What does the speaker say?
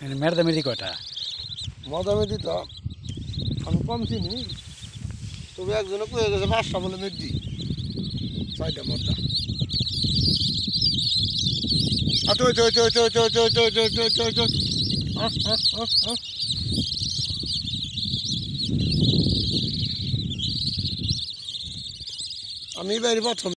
এখানে কটা মদামেদি তো আমি কম চিনি তবে একজনে কয়ে গেছে পাঁচটা বলে মেদি ছয়টা মদ্দা আচ্ছা ওই তো ওই তো ওই তো ওই তো ওই তো ওই তো ওই তো ওই তো ওই তো ওই তো আমি বাইরে প্রথম